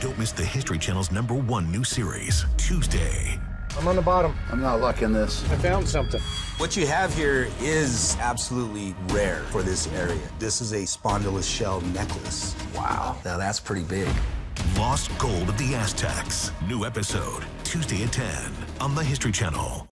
Don't miss the History Channel's number one new series, Tuesday. I'm on the bottom. I'm not lucking this. I found something. What you have here is absolutely rare for this area. This is a spondylus shell necklace. Wow. Now that's pretty big. Lost Gold of the Aztecs. New episode, Tuesday at 10 on the History Channel.